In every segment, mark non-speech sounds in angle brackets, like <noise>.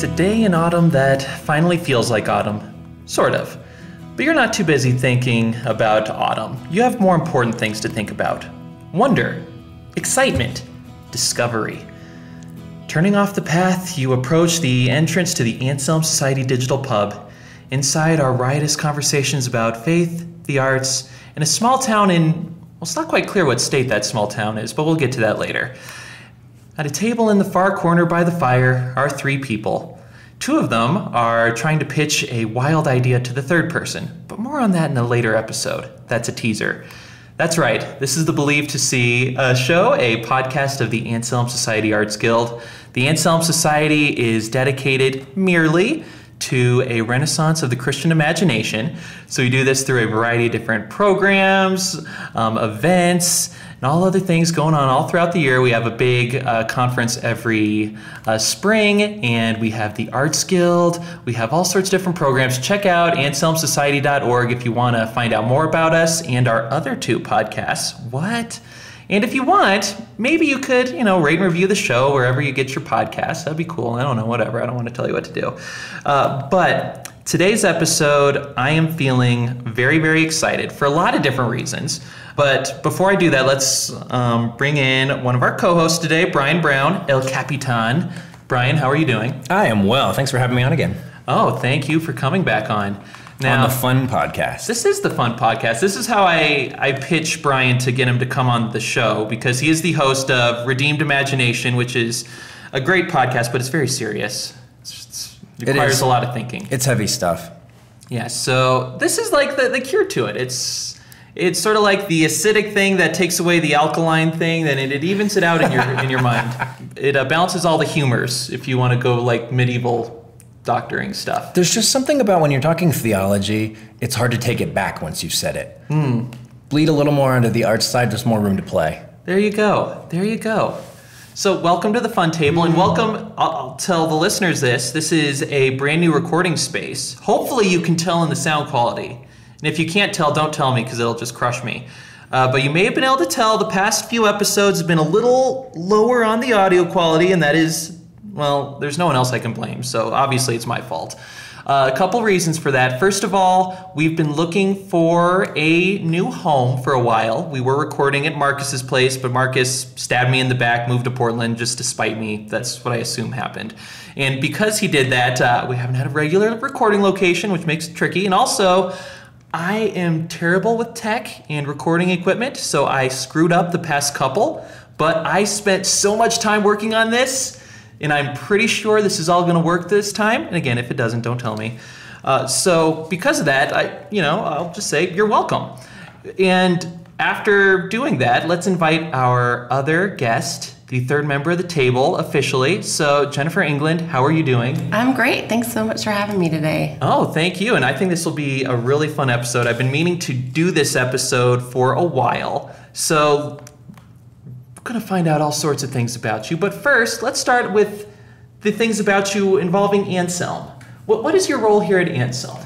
It's a day in autumn that finally feels like autumn. Sort of. But you're not too busy thinking about autumn. You have more important things to think about wonder, excitement, discovery. Turning off the path, you approach the entrance to the Anselm Society Digital Pub. Inside are riotous conversations about faith, the arts, and a small town in, well, it's not quite clear what state that small town is, but we'll get to that later. At a table in the far corner by the fire are three people. Two of them are trying to pitch a wild idea to the third person, but more on that in a later episode. That's a teaser. That's right, this is the Believe to See a show, a podcast of the Anselm Society Arts Guild. The Anselm Society is dedicated merely to a renaissance of the Christian imagination. So we do this through a variety of different programs, um, events, and all other things going on all throughout the year. We have a big uh, conference every uh, spring, and we have the Arts Guild. We have all sorts of different programs. Check out anselmsociety.org if you want to find out more about us and our other two podcasts. What? And if you want, maybe you could, you know, rate and review the show wherever you get your podcasts. That'd be cool. I don't know, whatever. I don't want to tell you what to do. Uh, but today's episode, I am feeling very, very excited for a lot of different reasons. But before I do that, let's um, bring in one of our co hosts today, Brian Brown, El Capitan. Brian, how are you doing? I am well. Thanks for having me on again. Oh, thank you for coming back on. Now, on the fun podcast. This is the fun podcast. This is how I, I pitch Brian to get him to come on the show because he is the host of Redeemed Imagination, which is a great podcast, but it's very serious. It's, it requires it a lot of thinking. It's heavy stuff. Yeah, so this is like the, the cure to it. It's it's sort of like the acidic thing that takes away the alkaline thing, then it, it evens it out in your in your mind. <laughs> It uh, balances all the humors if you want to go like medieval doctoring stuff. There's just something about when you're talking theology, it's hard to take it back once you've said it. Mm. Bleed a little more onto the arts side, there's more room to play. There you go. There you go. So, welcome to the Fun Table, and welcome. I'll, I'll, tell the listeners this. This is a brand new recording space. Hopefully, you can tell in the sound quality. And if you can't tell, don't tell me because it'll just crush me. Uh, but you may have been able to tell the past few episodes have been a little lower on the audio quality, and that is well, there's no one else I can blame, so obviously it's my fault. Uh, a couple reasons for that. First of all, we've been looking for a new home for a while. We were recording at Marcus's place, but Marcus stabbed me in the back, moved to Portland just to spite me. That's what I assume happened. And because he did that, uh, we haven't had a regular recording location, which makes it tricky. And also, I am terrible with tech and recording equipment, so I screwed up the past couple. But I spent so much time working on this and I'm pretty sure this is all going to work this time. And again, if it doesn't, don't tell me. Uh, so because of that, I, you know, I'll just say you're welcome. And after doing that, let's invite our other guest, the third member of the table officially. So, Jennifer England, how are you doing? I'm great. Thanks so much for having me today. Oh, thank you. And I think this will be a really fun episode. I've been meaning to do this episode for a while. So, we're going to find out all sorts of things about you. But first, let's start with the things about you involving Anselm. What, what is your role here at Anselm?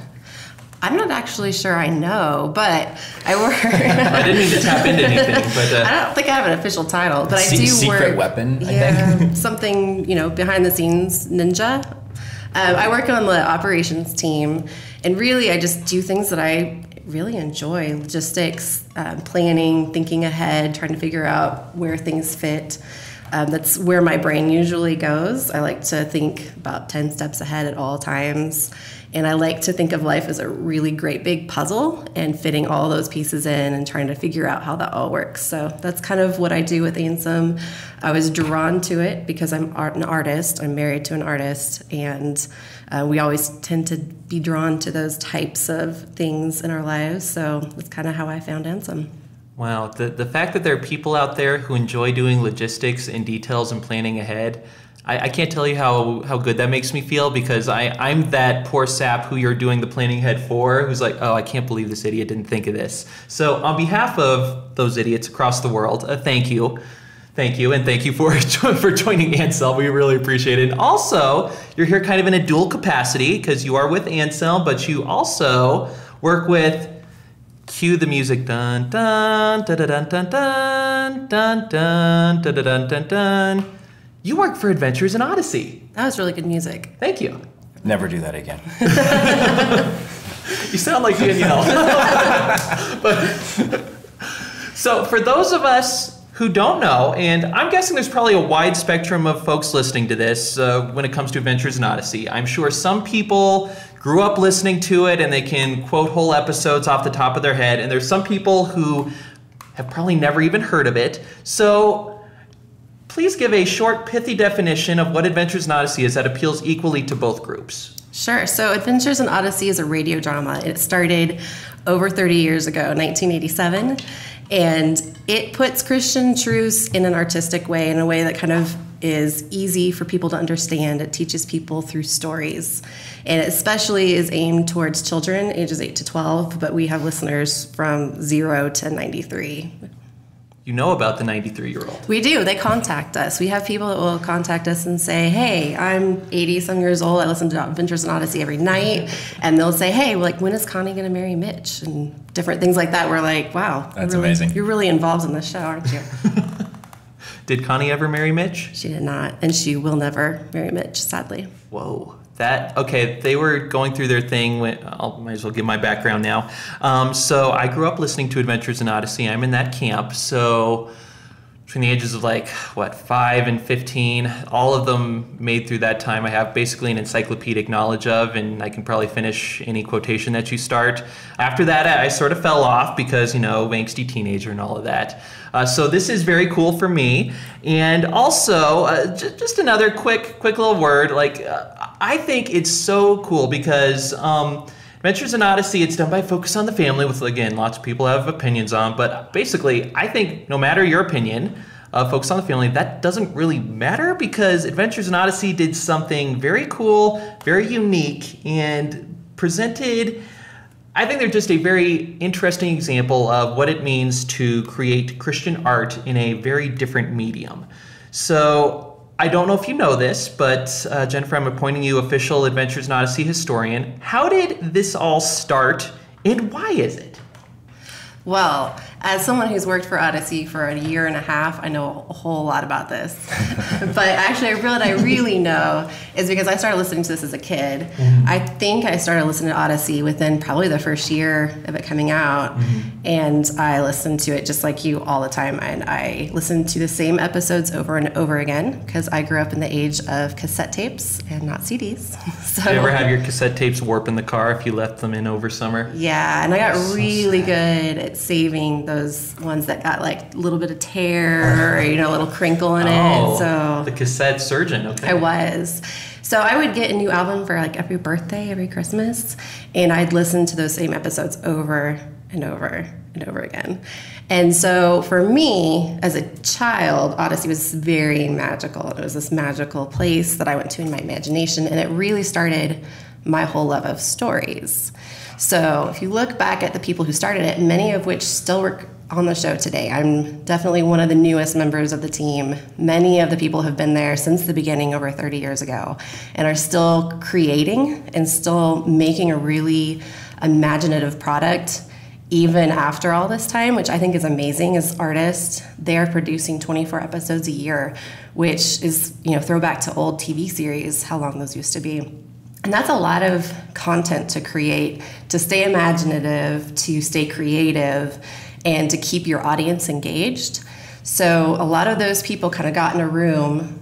I'm not actually sure I know, but I work. <laughs> I didn't mean to tap into anything, but uh, I don't think I have an official title, but Se- I do secret work. weapon. Yeah, <laughs> something you know behind the scenes ninja. Um, I work on the operations team, and really, I just do things that I really enjoy logistics, um, planning, thinking ahead, trying to figure out where things fit. Um, that's where my brain usually goes. I like to think about 10 steps ahead at all times. And I like to think of life as a really great big puzzle and fitting all those pieces in and trying to figure out how that all works. So that's kind of what I do with Anselm. I was drawn to it because I'm art, an artist. I'm married to an artist, and uh, we always tend to be drawn to those types of things in our lives. So that's kind of how I found Anselm. Wow, the, the fact that there are people out there who enjoy doing logistics and details and planning ahead I, I, can't tell you how, how good that makes me feel because I, I'm that poor sap who you're doing the planning ahead for who's like, oh, I can't believe this idiot didn't think of this. So, on behalf of those idiots across the world, uh, thank you. Thank you, and thank you for, <laughs> for joining Anselm. We really appreciate it. And also, you're here kind of in a dual capacity because you are with Anselm, but you also work with cue the music dun dun dun dun dun dun dun dun dun dun dun dun You work for Adventures in Odyssey. That was really good music. Thank you. Never do that again. You sound like Danielle. <laughs> but, so, for those of us who don't know, and I'm guessing there's probably a wide spectrum of folks listening to this uh, when it comes to Adventures in Odyssey. I'm sure some people grew up listening to it and they can quote whole episodes off the top of their head, and there's some people who have probably never even heard of it. So, please give a short, pithy definition of what Adventures in Odyssey is that appeals equally to both groups. Sure. So, Adventures in Odyssey is a radio drama. It started over 30 years ago, 1987, and it puts Christian truths in an artistic way, in a way that kind of is easy for people to understand. It teaches people through stories, and it especially is aimed towards children ages 8 to 12, but we have listeners from 0 to 93 you know about the 93 year old. We do. They contact us. We have people that will contact us and say, Hey, I'm 80 some years old. I listen to Adventures in Odyssey every night. And they'll say, Hey, like, when is Connie going to marry Mitch? And different things like that. We're like, Wow, That's really, amazing. You're really involved in this show, aren't you? <laughs> Did Connie ever marry Mitch? she did not. And she will never marry Mitch, sadly. Whoa. That okay? They were going through their thing. When, I might as well give my background now. Um, so I grew up listening to Adventures in Odyssey. I'm in that camp. So between the ages of like what five and 15 all of them made through that time i have basically an encyclopedic knowledge of and i can probably finish any quotation that you start. After that i sort of fell off because you know angsty teenager and all of that. Uh, so this is very cool for me. And also uh, just another quick quick little word like uh, i think it's so cool because um, Adventures in Odyssey, it's done by Focus on the Family, with again, lots of people have opinions on. But basically, I think no matter your opinion, uh, Focus on the Family, that doesn't really matter because Adventures in Odyssey did something very cool, very unique, and presented. I think they're just a very interesting example of what it means to create Christian art in a very different medium. So, I don't know if you know this, but uh, Jennifer, I'm appointing you official Adventures in Odyssey historian. How did this all start, and why is it? Well, as someone who's worked for Odyssey for a year and a half, I know a whole lot about this. <laughs> but actually, I really, I really know is because I started listening to this as a kid. Mm-hmm. I think I started listening to Odyssey within probably the first year of it coming out, mm-hmm. and I listened to it just like you all the time. And I listened to the same episodes over and over again because I grew up in the age of cassette tapes and not CDs. <laughs> So, Did you ever have your cassette tapes warp in the car if you left them in over summer? Yeah, and I got so really sad. good at saving those ones that got like a little bit of tear or you know a little crinkle in oh, it. So the cassette surgeon. Okay, I was. So I would get a new album for like every birthday, every Christmas, and I'd listen to those same episodes over and over and over again. And so for me, as a child, Odyssey was very magical. It was this magical place that I went to in my imagination, and it really started my whole love of stories. So if you look back at the people who started it, many of which still work on the show today, I'm definitely one of the newest members of the team. Many of the people have been there since the beginning over 30 years ago and are still creating and still making a really imaginative product even after all this time, which I think is amazing as artists. They're producing 24 episodes a year, which is, you know, throwback to old TV series, how long those used to be. And that's a lot of content to create, to stay imaginative, to stay creative, and to keep your audience engaged. So a lot of those people kind of got in a room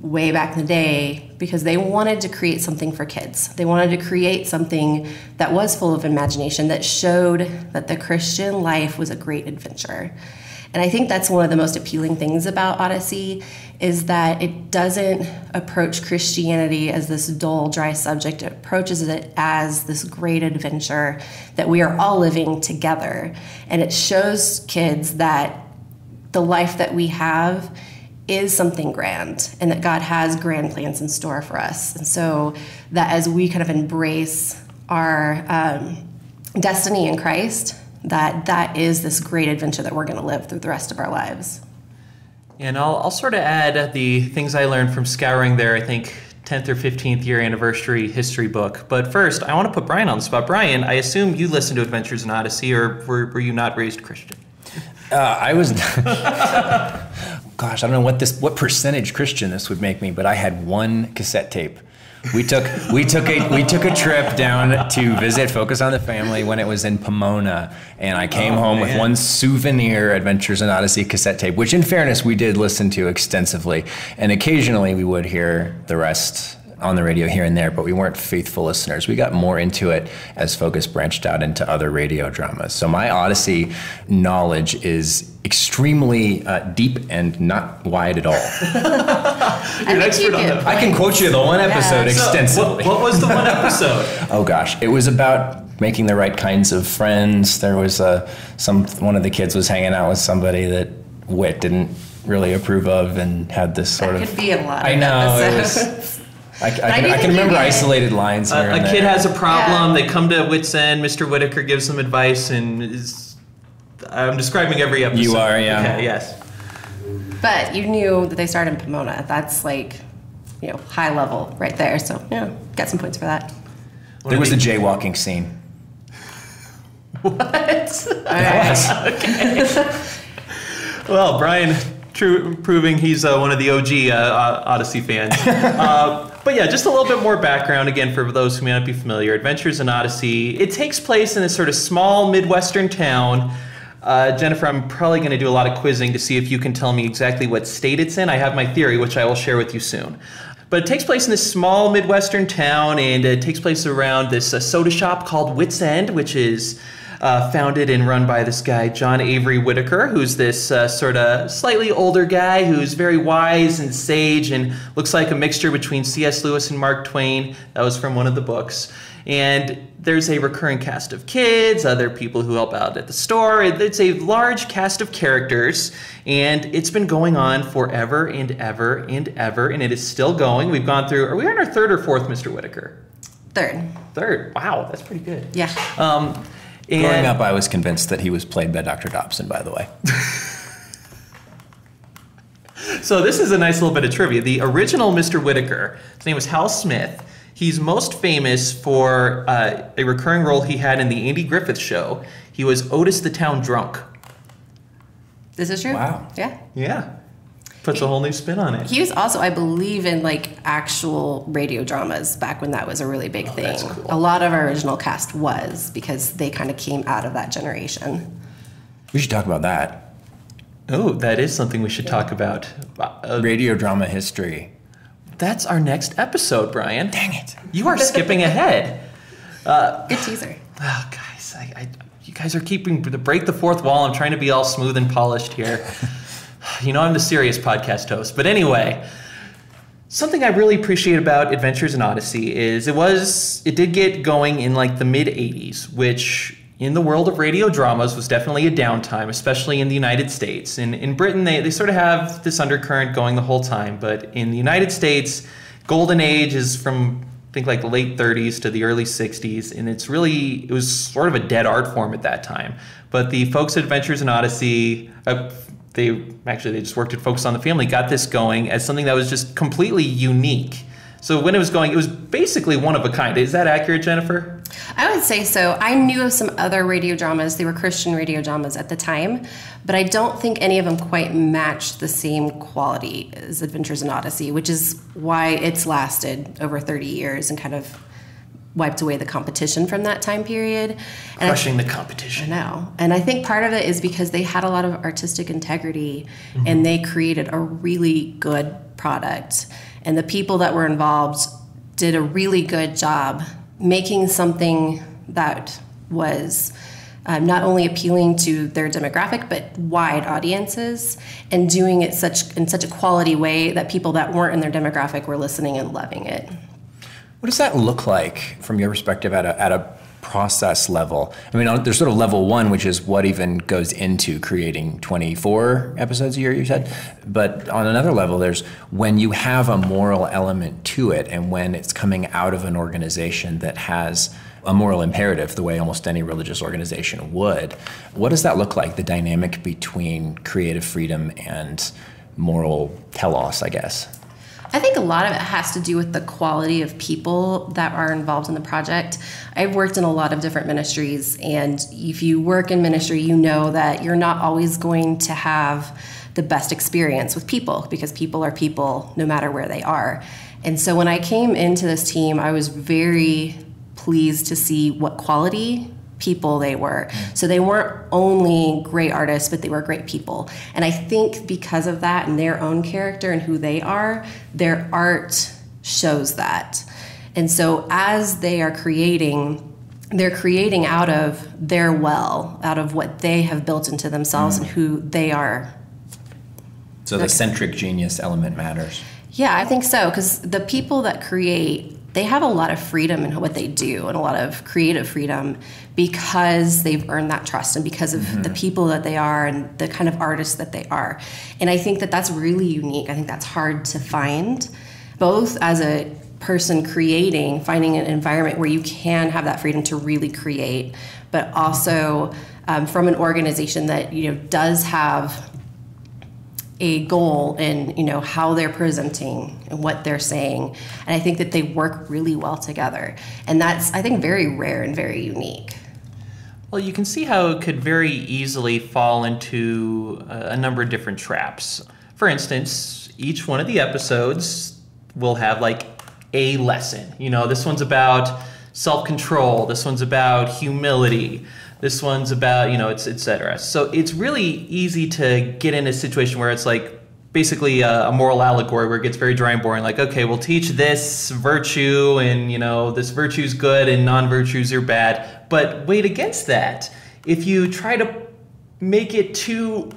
way back in the day because they wanted to create something for kids. They wanted to create something that was full of imagination that showed that the Christian life was a great adventure. And I think that's one of the most appealing things about Odyssey is that it doesn't approach Christianity as this dull, dry subject. It approaches it as this great adventure that we are all living together. And it shows kids that the life that we have is something grand and that God has grand plans in store for us. And so that as we kind of embrace our um, destiny in Christ, that that is this great adventure that we're going to live through the rest of our lives. And I'll, I'll sort of add the things I learned from scouring their, I think, 10th or 15th year anniversary history book. But first, I want to put Brian on the spot. Brian, I assume you listened to Adventures in Odyssey, or were, were you not raised Christian? Uh, I was. <laughs> gosh, I don't know what this what percentage Christian this would make me, but I had one cassette tape. We took we took a we took a trip down to visit Focus on the Family when it was in Pomona, and I came Oh, home with one souvenir Adventures in Odyssey cassette tape, which in fairness we did listen to extensively, and occasionally we would hear the rest on the radio here and there, but we weren't faithful listeners. We got more into it as Focus branched out into other radio dramas. So my Odyssey knowledge is extremely uh, deep and not wide at all. <laughs> I think expert you on get that. I can quote you the one episode Yeah. So, extensively. what, what was the one <laughs> episode? Oh gosh, it was about making the right kinds of friends. There was a some one of the kids was hanging out with somebody that Whit didn't really approve of, and had this sort That of. could be a lot. I of know it was. <laughs> I, I, I can, do I can remember get- isolated lines here A, a kid there. has a problem. Yeah. They come to Whit's End. Mr. Whitaker gives them advice, and is. I'm describing every episode. You are, yeah. Okay, yes. But you knew that they started in Pomona. That's like, you know, high level right there. So yeah, got some points for that. There was a jaywalking scene. <laughs> What? All right. <laughs> Well, Brian, true, proving he's uh, one of the OG uh, Odyssey fans. <laughs> uh, but yeah, just a little bit more background again for those who may not be familiar. Adventures in Odyssey. It takes place in this sort of small midwestern town. Uh, Jennifer, I'm probably going to do a lot of quizzing to see if you can tell me exactly what state it's in. I have my theory, which I will share with you soon. But it takes place in this small midwestern town, and it takes place around this uh, soda shop called Whit's End, which is uh, founded and run by this guy, John Avery Whitaker, who's this uh, sort of slightly older guy who's very wise and sage and looks like a mixture between C.S. Lewis and Mark Twain. That was from one of the books. And there's a recurring cast of kids, other people who help out at the store. It's a large cast of characters, and it's been going on forever and ever and ever, and it is still going. We've gone through, are we on our third or fourth, Mr. Whitaker? Third. Third. Wow, that's pretty good. Yeah. Um, and Growing up, I was convinced that he was played by Dr. Dobson. By the way, <laughs> So this is a nice little bit of trivia. The original Mr. Whitaker, his name was Hal Smith. He's most famous for uh, a recurring role he had in the Andy Griffith Show. He was Otis the Town Drunk. Is this is true. Wow. Yeah. Yeah, puts a whole new spin on it. He was also, I believe, in like actual radio dramas back when that was a really big thing. Oh, that's cool. A lot of our original cast was because they kind of came out of that generation. we should talk about that Oh, that is something we should talk about. Uh, radio drama history. that's our next episode, Brian. Dang it! You are skipping <laughs> ahead. Good teaser. Oh, guys, I, I, you guys are keeping to break the fourth wall. I'm trying to be all smooth and polished here. <laughs> <sighs> you know, I'm the serious podcast host. But anyway, something I really appreciate about Adventures in Odyssey is it was it did get going in like the mid 80s, which in the world of radio dramas was definitely a downtime, especially in the United States. In in Britain, they, they sort of have this undercurrent going the whole time, but in the United States, golden age is from I think like the late 30s to the early 60s, and it's really it was sort of a dead art form at that time. But the folks at Adventures in Odyssey, uh, they actually they just worked at Focus on the Family, got this going as something that was just completely unique. So when it was going, it was basically one of a kind. Is that accurate, Jennifer? I would say so. I knew of some other radio dramas. They were Christian radio dramas at the time, but I don't think any of them quite matched the same quality as Adventures in Odyssey, which is why it's lasted over 30 years and kind of wiped away the competition from that time period. And I Crushing the I competition. know. And I think part of it is because they had a lot of artistic integrity and they created a really good product. And the people that were involved did a really good job making something that was um, not only appealing to their demographic but wide audiences and doing it such in such a quality way that people that weren't in their demographic were listening and loving it. What does that look like from your perspective at a, at a process level? I mean, there's sort of level one, which is what even goes into creating 24 episodes a year, you said. But on another level, there's when you have a moral element to it and when it's coming out of an organization that has a moral imperative, the way almost any religious organization would. What does that look like, the dynamic between creative freedom and moral telos, I guess? I think a lot of it has to do with the quality of people that are involved in the project. I've worked in a lot of different ministries, and if you work in ministry, you know that you're not always going to have the best experience with people because people are people no matter where they are. And so when I came into this team, I was very pleased to see what quality people they were. So they weren't only great artists, but they were great people. And I think because of that and their own character and who they are, their art shows that. And so as they are creating, they're creating out of their well, out of what they have built into themselves mm. and who they are. So the centric genius element matters. Yeah, I think so because the people that create they have a lot of freedom in what they do and a lot of creative freedom because they've earned that trust and because of mm-hmm. the people that they are and the kind of artists that they are. And I think that that's really unique. I think that's hard to find, both as a person creating, finding an environment where you can have that freedom to really create, but also um, from an organization that you know does have a goal in you know how they're presenting and what they're saying. And i think that they work really well together. And that's i think very rare and very unique. Well you can see how it could very easily fall into uh, a number of different traps. For instance each one of the episodes will have like a lesson. You know this one's about self-control. This one's about humility this one's about you know it's etc so it's really easy to get in a situation where it's like basically a, a, moral allegory where it gets very dry and boring like okay we'll teach this virtue and you know this virtue's good and non-virtues are bad. But wait against that. If you try to make it too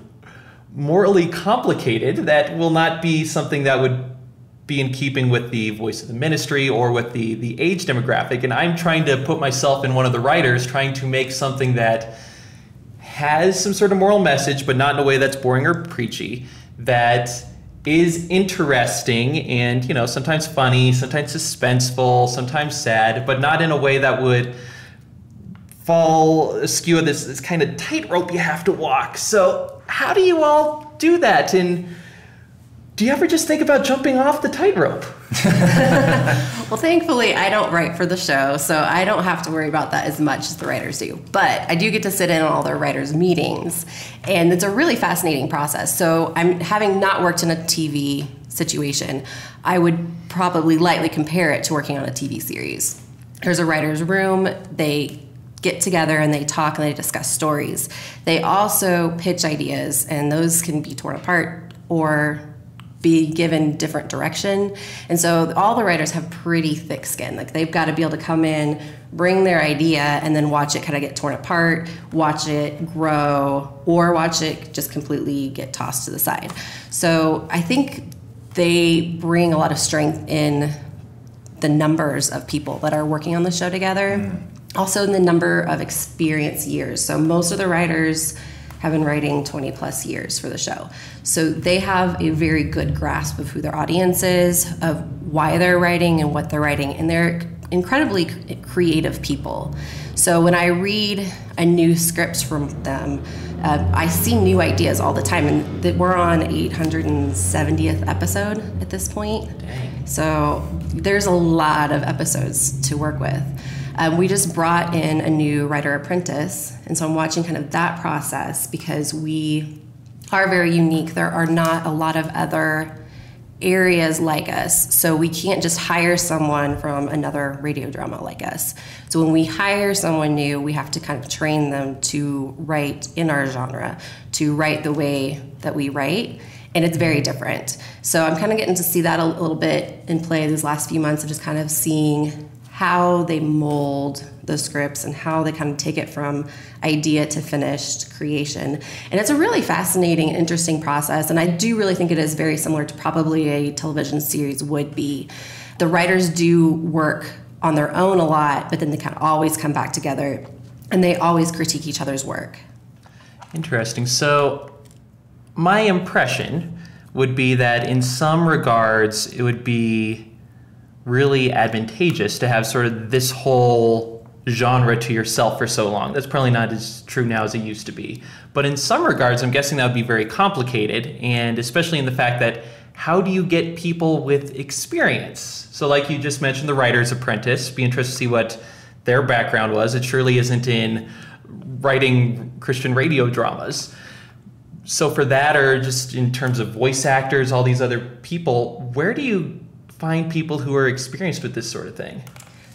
morally complicated that will not be something that would be in keeping with the voice of the ministry or with the the age demographic. And i'm trying to put myself in one of the writers trying to make something that has some sort of moral message but not in a way that's boring or preachy that is interesting and you know sometimes funny sometimes suspenseful sometimes sad but not in a way that would fall askew this, this kind of tightrope you have to walk. So how do you all do that? And do you ever just think about jumping off the tightrope? <laughs> well, thankfully, I don't write for the show, so I don't have to worry about that as much as the writers do. But I do get to sit in on all their writers' meetings, and it's a really fascinating process. So, I'm having not worked in a TV situation, I would probably lightly compare it to working on a TV series. There's a writer's room, they get together and they talk and they discuss stories. They also pitch ideas, and those can be torn apart or be given different direction. And so all the writers have pretty thick skin. Like they've got to be able to come in, bring their idea, and then watch it kind of get torn apart, watch it grow, or watch it just completely get tossed to the side. So I think they bring a lot of strength in the numbers of people that are working on the show together. Mm. Also, in the number of experience years. So most of the writers have been writing 20 plus years for the show. So they have a very good grasp of who their audience is, of why they're writing and what they're writing, and they're incredibly creative people. So when I read a new script from them, uh, I see new ideas all the time, and that we're on 870th episode at this point. Dang. So there's a lot of episodes to work with. Um, we just brought in a new writer apprentice, and so I'm watching kind of that process because we are very unique. There are not a lot of other areas like us, so we can't just hire someone from another radio drama like us. So when we hire someone new, we have to kind of train them to write in our genre, to write the way that we write and it's very different. So I'm kind of getting to see that a, little bit in play these last few months of just kind of seeing how they mold the scripts and how they kind of take it from idea to finished creation. And it's a really fascinating, and interesting process. And I do really think it is very similar to probably a television series would be. The writers do work on their own a lot, but then they kind of always come back together and they always critique each other's work. Interesting. So, my impression would be that in some regards, it would be really advantageous to have sort of this whole genre to yourself for so long. That's probably not as true now as it used to be. But in some regards, I'm guessing that would be very complicated, and especially in the fact that how do you get people with experience? So, like you just mentioned, the writer's apprentice, be interested to see what their background was. It surely isn't in writing Christian radio dramas. so for that, or just in terms of voice actors, all these other people, where do you find people who are experienced with this sort of thing?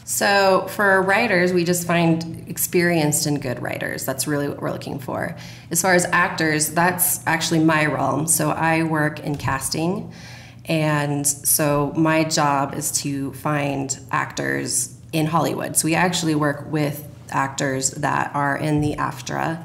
So for writers, we just find experienced and good writers. That's really what we're looking for. As far as actors, that's actually my realm. So I work in casting. And so my job is to find actors in Hollywood. So we actually work with actors that are in the AFTRA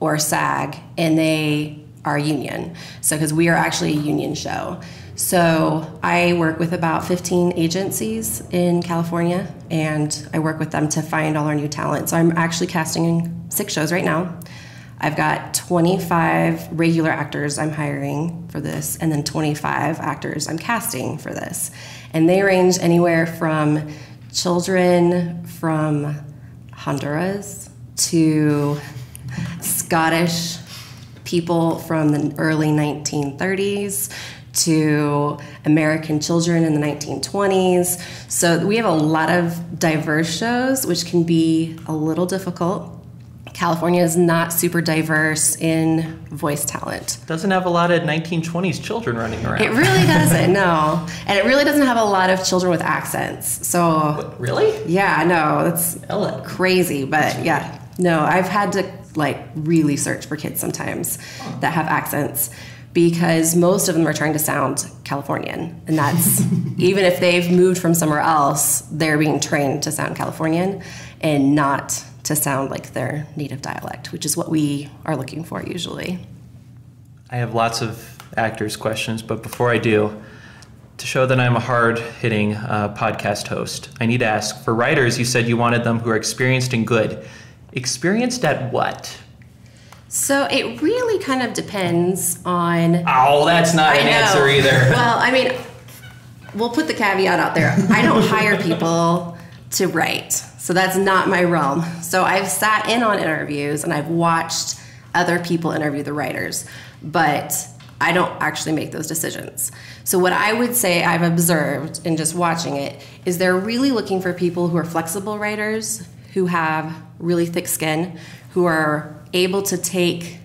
or SAG and they are union. So, because we are actually a union show. So, I work with about 15 agencies in California and I work with them to find all our new talent. So, I'm actually casting six shows right now. I've got 25 regular actors I'm hiring for this, and then 25 actors I'm casting for this. And they range anywhere from children from Honduras to Scottish people from the early 1930s to American children in the 1920s. So we have a lot of diverse shows, which can be a little difficult. California is not super diverse in voice talent. Doesn't have a lot of 1920s children running around. It really doesn't, no. And it really doesn't have a lot of children with accents. So, What, really? yeah, no, that's Ellen. crazy. But yeah, no, I've had to like really search for kids sometimes that have accents because most of them are trying to sound Californian. And that's <laughs> even if they've moved from somewhere else, they're being trained to sound Californian and not to sound like their native dialect, which is what we are looking for usually. I have lots of actors' questions, but before I do, to show that I'm a hard hitting uh, podcast host, I need to ask for writers, you said you wanted them who are experienced and good. Experienced at what? So it really kind of depends on Oh, that's not I an know. answer either. <laughs> Well, I mean, we'll put the caveat out there. I don't hire people to write, so that's not my realm. So I've sat in on interviews and I've watched other people interview the writers, but I don't actually make those decisions. So what I would say I've observed in just watching it is they're really looking for people who are flexible writers, who have really thick skin, who are able to take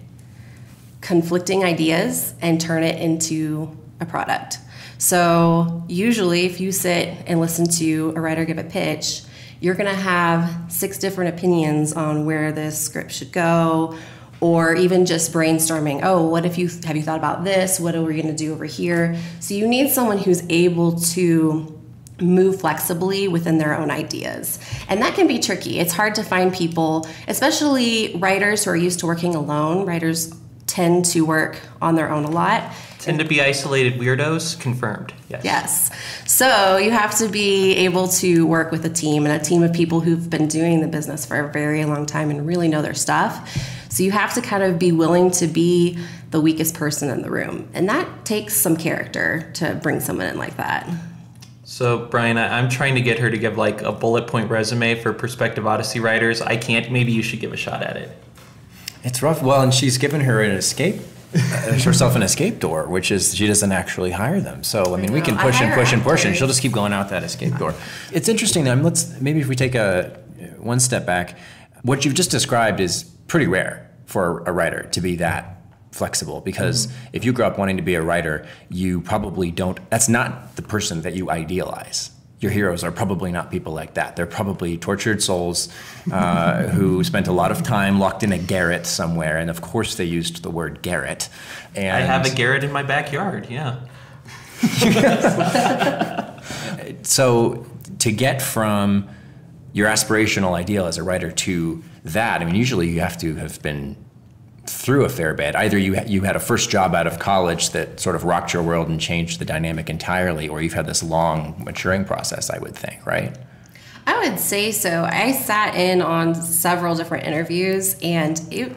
conflicting ideas and turn it into a product. So, usually, if you sit and listen to a writer give a pitch, you're going to have six different opinions on where this script should go, or even just brainstorming. Oh, what if you have you thought about this? What are we going to do over here? So, you need someone who's able to move flexibly within their own ideas. And that can be tricky. It's hard to find people, especially writers who are used to working alone. Writers tend to work on their own a lot. Tend to be isolated weirdos? Confirmed. Yes. Yes. So you have to be able to work with a team and a team of people who've been doing the business for a very long time and really know their stuff. So you have to kind of be willing to be the weakest person in the room. And that takes some character to bring someone in like that. So, Brian, I, I'm trying to get her to give like a bullet point resume for prospective Odyssey writers. I can't. Maybe you should give a shot at it. It's rough. Well, and she's given her an escape, uh, herself an escape door, which is she doesn't actually hire them. So I mean, we can push and push and push, and she'll just keep going out that escape door. It's interesting. I mean, let's maybe if we take a one step back, what you've just described is pretty rare for a writer to be that flexible because if you grow up wanting to be a writer you probably don't that's not the person that you idealize your heroes are probably not people like that they're probably tortured souls uh, <laughs> who spent a lot of time locked in a garret somewhere and of course they used the word garret and I have a garret in my backyard. Yeah. <laughs> so to get from your aspirational ideal as a writer to that, I mean, usually you have to have been through a fair bit. Either you you had a first job out of college that sort of rocked your world and changed the dynamic entirely, or you've had this long maturing process. I would think, right? I would say so. I sat in on several different interviews and it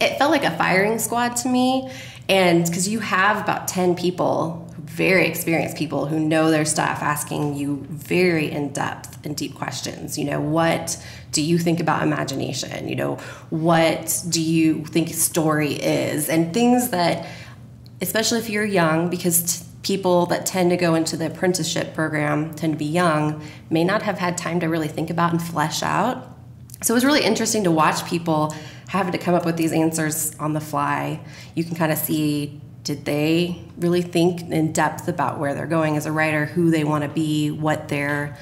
it felt like a firing squad to me. And because you have about 10 people, very experienced people who know their stuff, asking you very in depth and deep questions. You know, what do you think about imagination? You know, what do you think story is? And things that especially if you're young, because people that tend to go into the apprenticeship program tend to be young, may not have had time to really think about and flesh out. So it was really interesting to watch people having to come up with these answers on the fly. You can kind of see did they really think in depth about where they're going as a writer, who they want to be, what their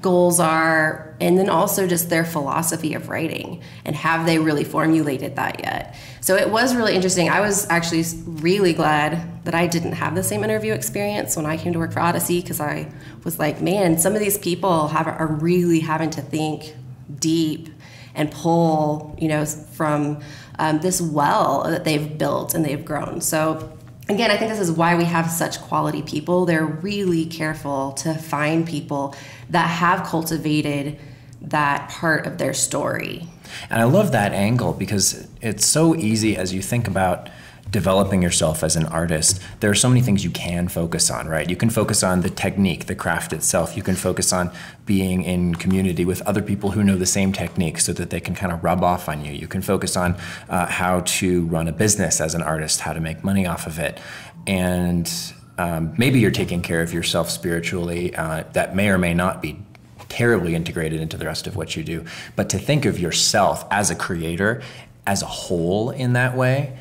goals are, and then also just their philosophy of writing and have they really formulated that yet? So it was really interesting. I was actually really glad that I didn't have the same interview experience when I came to work for Odyssey because I was like, man, some of these people have, are really having to think deep and pull, you know, from um, this well that they've built and they've grown. So again, I think this is why we have such quality people. They're really careful to find people that have cultivated that part of their story. And I love that angle because it's so easy as you think about developing yourself as an artist, there are so many things you can focus on, right? You can focus on the technique, the craft itself. You can focus on being in community with other people who know the same technique so that they can kind of rub off on you. You can focus on uh, how to run a business as an artist, how to make money off of it. And um, maybe you're taking care of yourself spiritually. Uh, that may or may not be terribly integrated into the rest of what you do. But to think of yourself as a creator, as a whole in that way,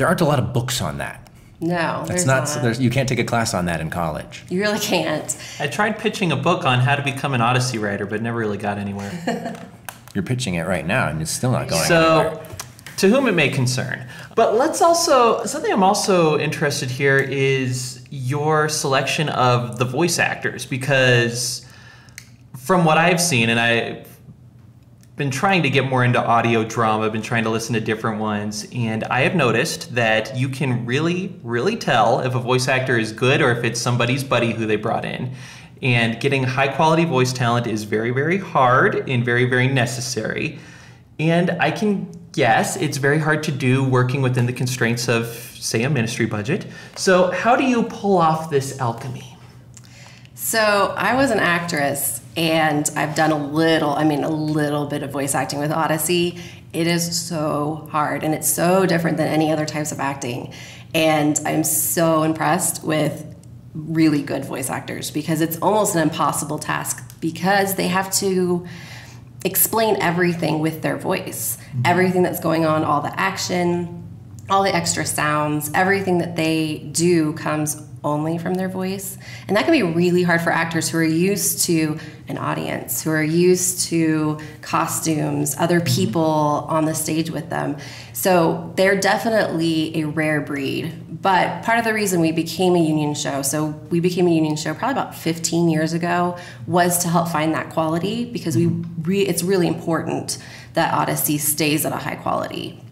there aren't a lot of books on that. No, That's not, not. There's, you can't take a class on that in college. You really can't. I tried pitching a book on how to become an Odyssey writer, but never really got anywhere. <laughs> You're pitching it right now, and it's still not going so, anywhere. to whom it may concern. But let's also something I'm also interested here is your selection of the voice actors because from what I've seen, and I've been trying to get more into audio drama, been trying to listen to different ones, and I have noticed that you can really, really tell if a voice actor is good or if it's somebody's buddy who they brought in. And getting high quality voice talent is very, very hard and very, very necessary. And I can guess it's very hard to do working within the constraints of, say, a ministry budget. So, how do you pull off this alchemy? So, I was an actress and I've done a little, I mean, a little bit of voice acting with Odyssey. It is so hard and it's so different than any other types of acting. And I'm so impressed with really good voice actors because it's almost an impossible task because they have to explain everything with their voice. Mm-hmm. Everything that's going on, all the action, all the extra sounds, everything that they do comes only from their voice. And that can be really hard for actors who are used to an audience, who are used to costumes, other mm-hmm. people on the stage with them. So they're definitely a rare breed. But part of the reason we became a union show, so we became a union show probably about 15 years ago, was to help find that quality because we mm-hmm. re- it's really important that Odyssey stays at a high quality.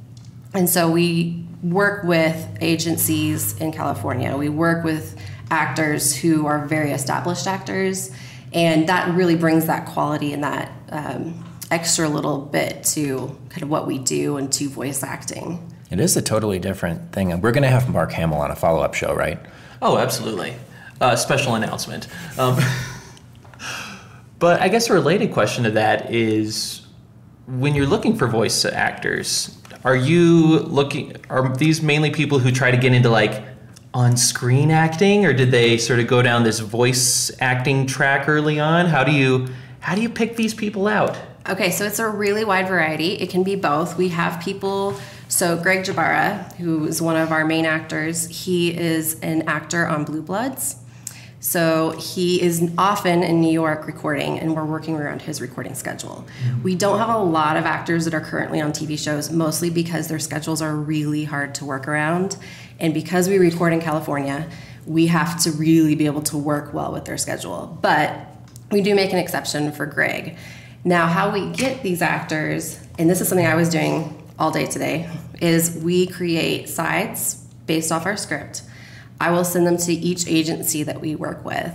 And so we work with agencies in California. We work with actors who are very established actors, and that really brings that quality and that um, extra little bit to kind of what we do and to voice acting. It is a totally different thing. We're going to have Mark Hamill on a follow up show, right? Oh, absolutely. Uh, special announcement. Um, <laughs> but I guess a related question to that is when you're looking for voice actors, are you looking? Are these mainly people who try to get into like on-screen acting, or did they sort of go down this voice acting track early on? How do you how do you pick these people out? Okay, so it's a really wide variety. It can be both. We have people. So Greg Jbara, who is one of our main actors, he is an actor on Blue Bloods. So he is often in New York recording, and we're working around his recording schedule. Mm-hmm. We don't have a lot of actors that are currently on TV shows, mostly because their schedules are really hard to work around. And because we record in California, we have to really be able to work well with their schedule. But we do make an exception for Greg. Now, how we get these actors, and this is something I was doing all day today, is we create sides based off our script I will send them to each agency that we work with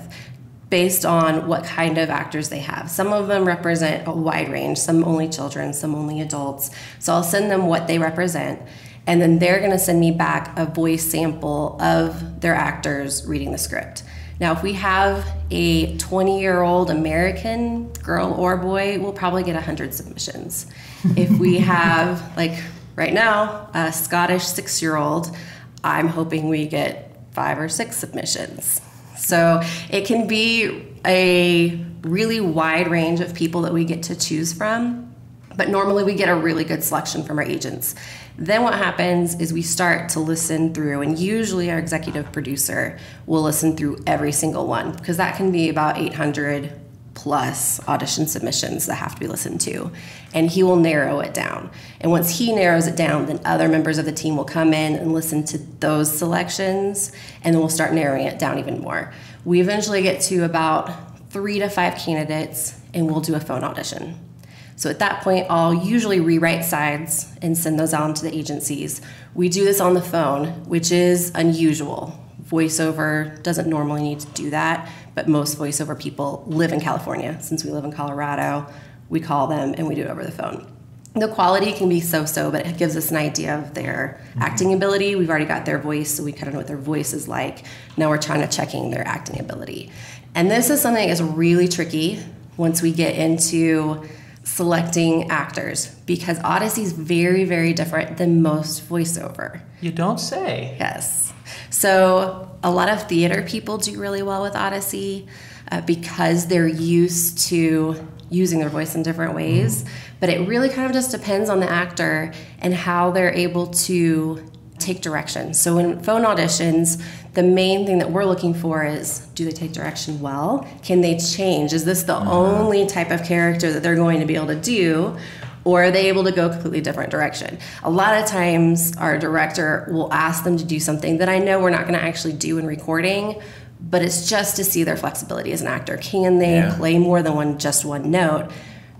based on what kind of actors they have. Some of them represent a wide range, some only children, some only adults. So I'll send them what they represent, and then they're gonna send me back a voice sample of their actors reading the script. Now, if we have a 20 year old American girl or boy, we'll probably get 100 submissions. <laughs> if we have, like right now, a Scottish six year old, I'm hoping we get five or six submissions. So it can be a really wide range of people that we get to choose from. But normally we get a really good selection from our agents. Then what happens is we start to listen through, and usually our executive producer will listen through every single one because that can be about 800 plus audition submissions that have to be listened to. And he will narrow it down. And once he narrows it down, then other members of the team will come in and listen to those selections, and then we'll start narrowing it down even more. We eventually get to about three to five candidates, and we'll do a phone audition. So at that point, I'll usually rewrite sides and send those out to the agencies. We do this on the phone, which is unusual. Voiceover doesn't normally need to do that, but most voiceover people live in California. Since we live in Colorado, we call them and we do it over the phone. The quality can be so so, but it gives us an idea of their mm-hmm. acting ability. We've already got their voice, so we kind of know what their voice is like. Now we're trying to checking their acting ability. And this is something that is really tricky once we get into selecting actors because Odyssey is very, very different than most voiceover. You don't say. Yes. So a lot of theater people do really well with Odyssey uh, because they're used to using their voice in different ways. Mm-hmm. But it really kind of just depends on the actor and how they're able to take direction. So in phone auditions, the main thing that we're looking for is do they take direction well? Can they change? Is this the uh-huh. only type of character that they're going to be able to do? Or are they able to go a completely different direction? A lot of times, our director will ask them to do something that I know we're not going to actually do in recording, but it's just to see their flexibility as an actor. Can they yeah. play more than one just one note?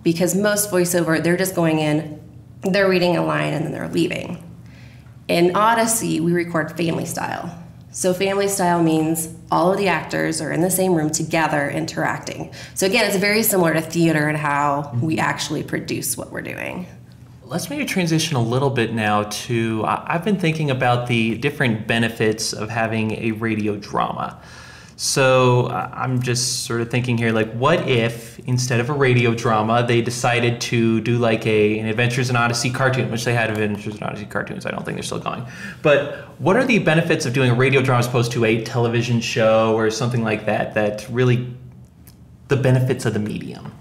Because most voiceover, they're just going in, they're reading a line, and then they're leaving in Odyssey, we record family style. So, family style means all of the actors are in the same room together interacting. So, again, it's very similar to theater and how mm-hmm. we actually produce what we're doing. Let's maybe transition a little bit now to I've been thinking about the different benefits of having a radio drama. So uh, I'm just sort of thinking here, like, what if instead of a radio drama, they decided to do like a an Adventures in Odyssey cartoon, which they had Adventures in Odyssey cartoons. I don't think they're still going. But what are the benefits of doing a radio drama as opposed to a television show or something like that? That really the benefits of the medium.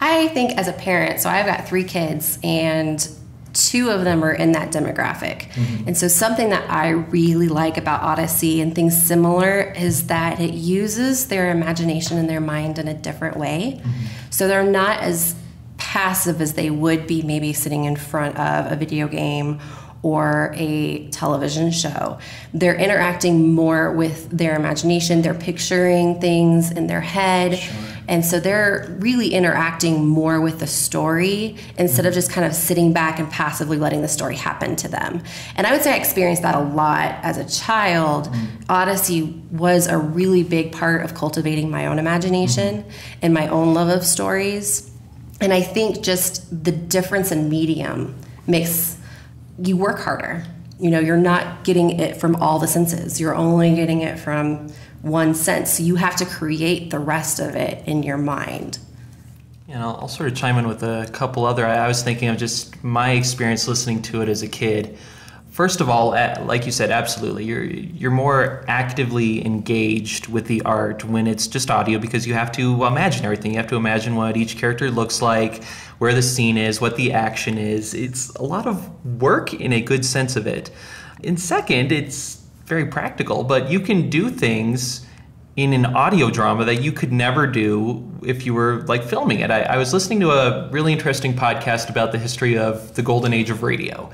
I think as a parent, so I've got three kids, and two of them are in that demographic. Mm-hmm. And so, something that I really like about Odyssey and things similar is that it uses their imagination and their mind in a different way. Mm-hmm. So, they're not as passive as they would be maybe sitting in front of a video game or a television show. They're interacting more with their imagination, they're picturing things in their head. Sure. And so they're really interacting more with the story instead of just kind of sitting back and passively letting the story happen to them. And I would say I experienced that a lot as a child. Mm. Odyssey was a really big part of cultivating my own imagination mm. and my own love of stories. And I think just the difference in medium makes you work harder. You know, you're not getting it from all the senses. You're only getting it from one sense. So you have to create the rest of it in your mind. You know, I'll sort of chime in with a couple other. I was thinking of just my experience listening to it as a kid. First of all, like you said, absolutely, you're you're more actively engaged with the art when it's just audio because you have to imagine everything. You have to imagine what each character looks like, where the scene is, what the action is. It's a lot of work in a good sense of it. And second, it's very practical, but you can do things in an audio drama that you could never do if you were like filming it. I, I, was listening to a really interesting podcast about the history of the golden age of radio.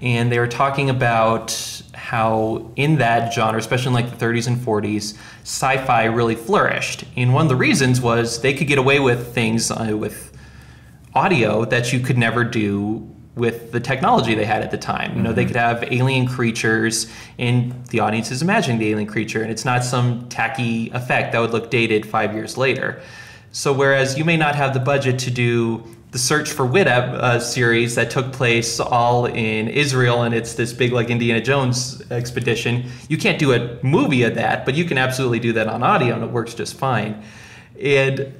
And they were talking about how, in that genre, especially in like the 30s and 40s, sci fi really flourished. And one of the reasons was they could get away with things uh, with audio that you could never do with the technology they had at the time. You know, mm-hmm. they could have alien creatures, and the audience is imagining the alien creature, and it's not some tacky effect that would look dated five years later. So, whereas you may not have the budget to do the Search for Witeb uh, series that took place all in Israel, and it's this big, like Indiana Jones expedition, you can't do a movie of that, but you can absolutely do that on audio, and it works just fine. And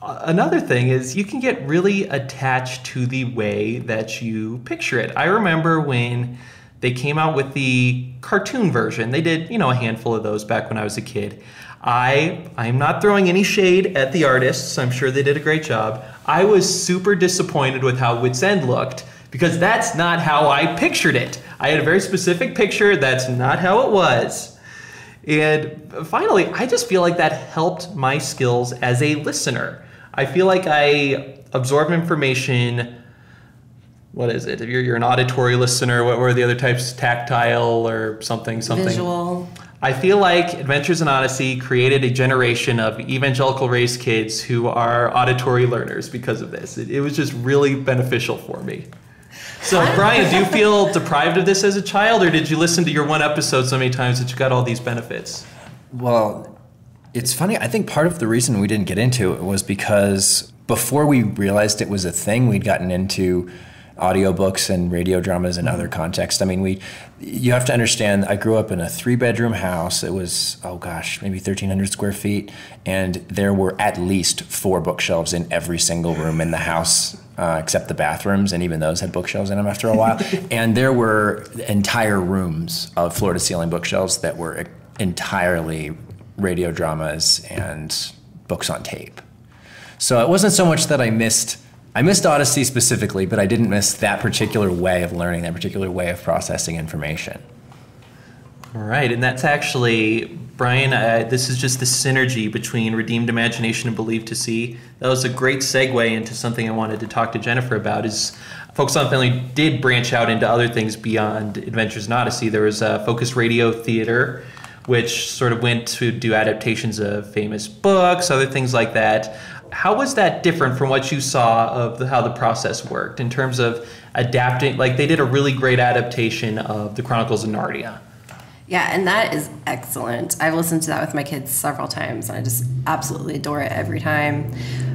another thing is you can get really attached to the way that you picture it. I remember when they came out with the cartoon version. They did, you know, a handful of those back when I was a kid. I I'm not throwing any shade at the artists. I'm sure they did a great job. I was super disappointed with how Whit's End looked because that's not how I pictured it. I had a very specific picture. That's not how it was. And finally, I just feel like that helped my skills as a listener. I feel like I absorb information. What is it? If you're, you're an auditory listener, what were the other types? Tactile or something, something. Visual. I feel like Adventures in Odyssey created a generation of evangelical race kids who are auditory learners because of this. It, it was just really beneficial for me. So, Brian, do you <laughs> feel deprived of this as a child, or did you listen to your one episode so many times that you got all these benefits? Well, it's funny. I think part of the reason we didn't get into it was because before we realized it was a thing, we'd gotten into audiobooks and radio dramas and other contexts. I mean, we you have to understand I grew up in a three bedroom house. It was oh gosh, maybe 1300 square feet and there were at least four bookshelves in every single room in the house. Uh, except the bathrooms, and even those had bookshelves in them after a while. <laughs> and there were entire rooms of floor to ceiling bookshelves that were entirely radio dramas and books on tape. So it wasn't so much that I missed I missed Odyssey specifically, but I didn't miss that particular way of learning, that particular way of processing information. All right, and that's actually Brian. Uh, this is just the synergy between redeemed imagination and Believe to See. That was a great segue into something I wanted to talk to Jennifer about. Is Focus on Family did branch out into other things beyond Adventures in Odyssey. There was a Focus Radio Theater, which sort of went to do adaptations of famous books, other things like that. How was that different from what you saw of the, how the process worked in terms of adapting? Like they did a really great adaptation of the Chronicles of Narnia. Yeah, and that is excellent. I've listened to that with my kids several times, and I just absolutely adore it every time.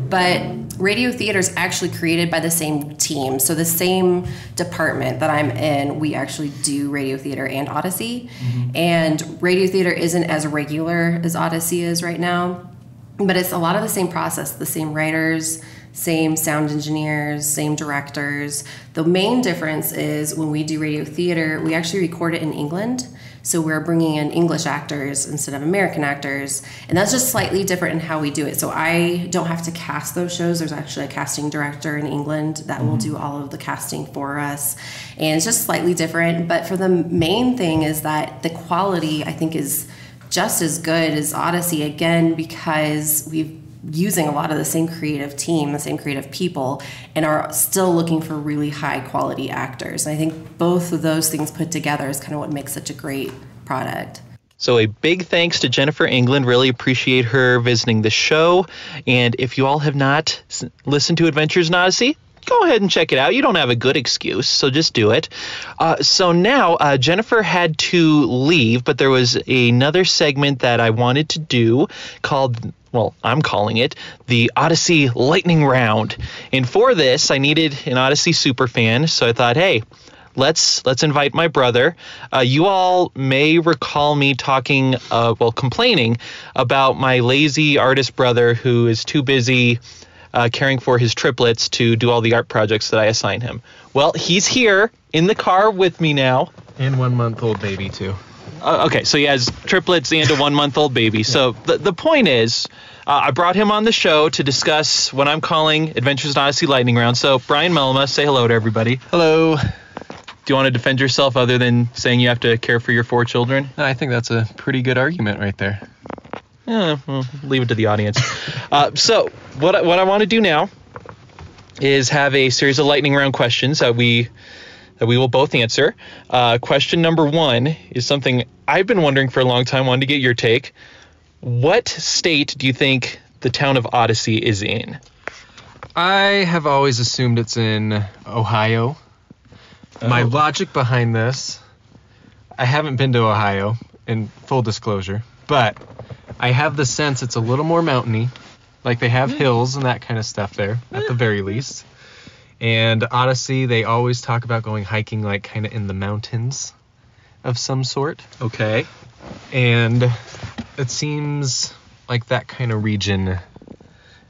But radio theater is actually created by the same team. So, the same department that I'm in, we actually do radio theater and Odyssey. Mm-hmm. And radio theater isn't as regular as Odyssey is right now but it's a lot of the same process the same writers same sound engineers same directors. The main difference is when we do radio theater we actually record it in england. So we're bringing in english actors instead of american actors. And that's just slightly different in how we do it. So i don't have to cast those shows. There's actually a casting director in england that mm-hmm. will do all of the casting for us. And it's just slightly different. But for the main thing is that the quality i think is just as good as Odyssey again because we've using a lot of the same creative team, the same creative people, and are still looking for really high quality actors. And I think both of those things put together is kind of what makes such a great product. So, a big thanks to Jennifer England. Really appreciate her visiting the show. And if you all have not listened to Adventures in Odyssey, go ahead and check it out. You don't have a good excuse, so just do it. Uh, so now uh, Jennifer had to leave, but there was another segment that I wanted to do called well, I'm calling it the Odyssey Lightning Round. And for this, I needed an Odyssey super fan, so I thought, hey, let's let's invite my brother. Uh, you all may recall me talking, uh, well, complaining about my lazy artist brother who is too busy uh, caring for his triplets to do all the art projects that I assign him. Well, he's here in the car with me now. And one month old baby, too. Uh, okay, so he has triplets and a one month old baby. So the, the point is, uh, I brought him on the show to discuss what I'm calling Adventures in Odyssey Lightning Round. So, Brian Melma, say hello to everybody. Hello. Do you want to defend yourself other than saying you have to care for your four children? I think that's a pretty good argument right there. Yeah, well, leave it to the audience. uh, so, what I, what I want to do now is have a series of lightning round questions that we that we will both answer. Uh, question number one is something I've been wondering for a long time. Wanted to get your take. What state do you think the town of Odyssey is in? I have always assumed it's in Ohio. Oh. My logic behind this, I haven't been to Ohio, in full disclosure, but I have the sense it's a little more mountainy. Like they have hmm. hills and that kind of stuff there, at the very hmm. least. And Odyssey, they always talk about going hiking like kind of in the mountains of some sort. Okay. And it seems like that kind of region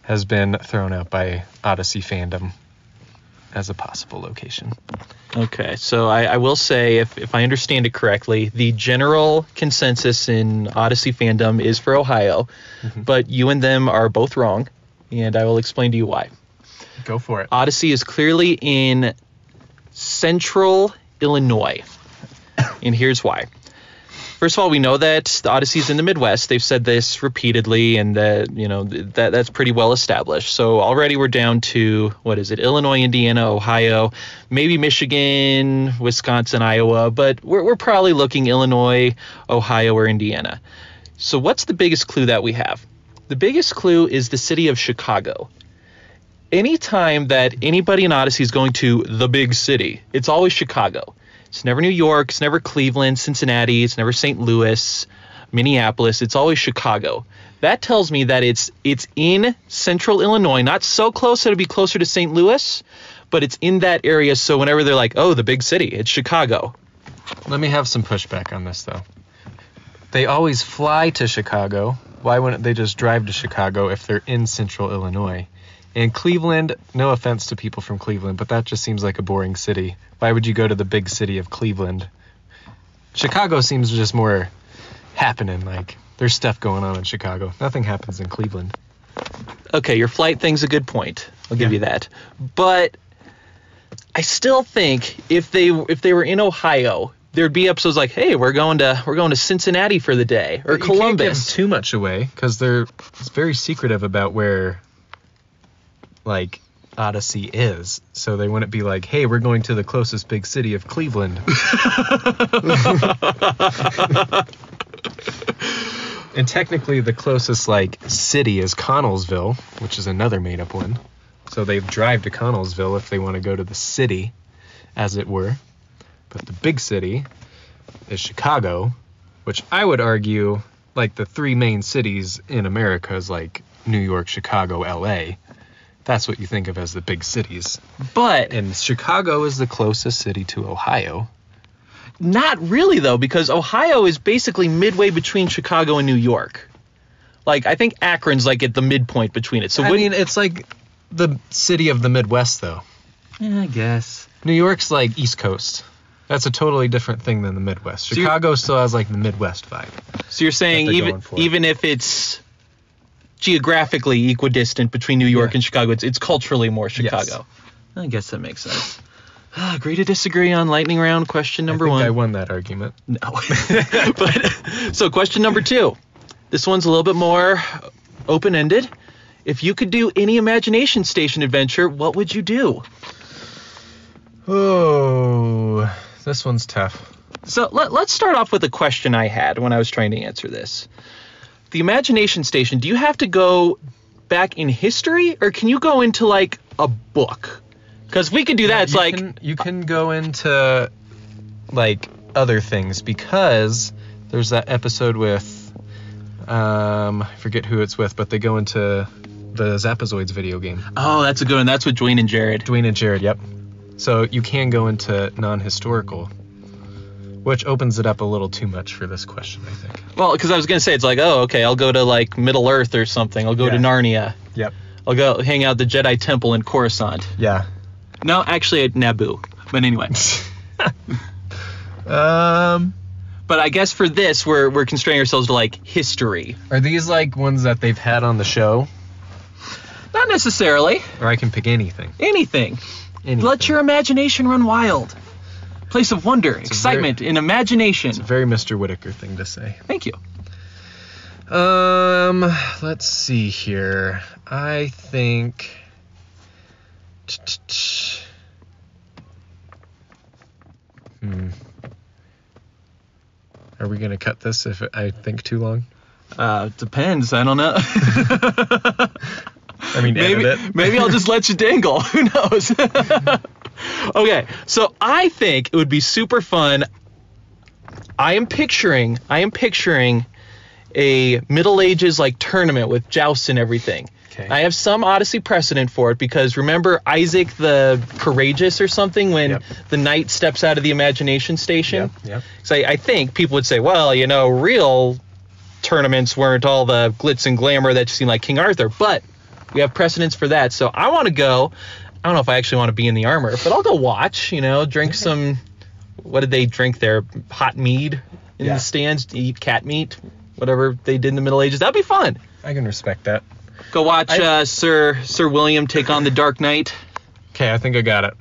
has been thrown out by Odyssey fandom as a possible location. Okay, so I, I will say, if, if I understand it correctly, the general consensus in Odyssey fandom is for Ohio, mm-hmm. but you and them are both wrong, and I will explain to you why. Go for it. Odyssey is clearly in central Illinois, and here's why. First of all, we know that the Odyssey is in the Midwest. They've said this repeatedly, and that you know that that's pretty well established. So already we're down to what is it? Illinois, Indiana, Ohio, maybe Michigan, Wisconsin, Iowa, but we're we're probably looking Illinois, Ohio, or Indiana. So what's the biggest clue that we have? The biggest clue is the city of Chicago anytime that anybody in Odyssey is going to the big city, it's always Chicago. It's never New York, it's never Cleveland, Cincinnati, it's never St. Louis, Minneapolis, it's always Chicago. That tells me that it's it's in central Illinois, not so close that it'd be closer to St. Louis, but it's in that area so whenever they're like, "Oh, the big city, it's Chicago." Let me have some pushback on this though. They always fly to Chicago. Why wouldn't they just drive to Chicago if they're in central Illinois? And Cleveland, no offense to people from Cleveland, but that just seems like a boring city. Why would you go to the big city of Cleveland? Chicago seems just more happening. Like there's stuff going on in Chicago. Nothing happens in Cleveland. okay, your flight thing's a good point. I'll give Yeah. you that. But I still think if they if they were in Ohio, there'd be episodes like, "Hey, we're going to we're going to Cincinnati for the day," or You can't give Columbus. too much away because they're it's very secretive about where like Odyssey is. So they wouldn't be like, "Hey, we're going to the closest big city of Cleveland." <laughs> and technically, the closest like city is Connellsville, which is another made-up one. So they drive to Connellsville if they want to go to the city, as it were. But the big city is Chicago, which I would argue, like the three main cities in America is like New York, Chicago, LA. That's what you think of as the big cities. but And Chicago is the closest city to Ohio. not really though, because Ohio is basically midway between Chicago and New York. Like I think Akron's like at the midpoint between it. So I mean, it's like the city of the Midwest, though. Yeah, I guess. New York's like East Coast. That's a totally different thing than the Midwest. you're- Chicago still has like the Midwest vibe. So you're saying even even if it's geographically equidistant between New York Yeah. and Chicago, it's, it's culturally more Yes. Chicago. I guess that makes sense. <sighs> Agree to disagree on lightning round question number I think one. I won that argument. No. <laughs> but so question number two. This one's a little bit more open ended. If you could do any imagination station adventure, what would you do? Oh, this one's tough. So let, let's start off with a question I had when I was trying to answer this. The imagination station, do you have to go back in history or can you go into like a book? Because we can do that. It's you like, can, you can go into like other things because there's that episode with um I forget who it's with, but they go into the Zapazoids video game. oh, that's a good one. That's with Dwayne and Jared. Dwayne and Jared, yep. So you can go into non-historical, which opens it up a little too much for this question, I think. Well, because I was going to say, it's like, oh, okay, I'll go to like Middle Earth or something. I'll go to Narnia. Yep. I'll go hang out at the Jedi Temple in Coruscant. Yeah. No, actually at Naboo. But anyway. <laughs> Um but I guess for this, we're, we're constraining ourselves to like history. are these like ones that they've had on the show? Not necessarily. Or I can pick anything. Anything. anything. Let your imagination run wild. Place of wonder, excitement, and imagination. It's Very Mr. Whittaker thing to say. Thank you. Um, let's see here. I think. Hmm. Are we gonna cut this if I think too long? Uh, depends. I don't know. <laughs> I mean, <laughs> maybe maybe I'll just let you dangle. <laughs> Who knows? Okay, so I think it would be super fun. I am picturing I am picturing a Middle Ages like tournament with jousts and everything. Okay. I have some Odyssey precedent for it because remember Isaac the Courageous or something when Yep. the knight steps out of the imagination station. Yep, yep. So I, I think people would say, well, you know, real tournaments weren't all the glitz and glamour that you see like King Arthur, but we have precedents for that. So I want to go. I don't know if I actually want to be in the armor, but I'll go watch. You know, drink some. What did they drink there? Hot mead in Yeah. the stands. Eat cat meat, whatever they did in the Middle Ages. That'd be fun. I can respect that. Go watch I- uh, Sir Sir William take on the Dark Knight. Okay, I think I got it.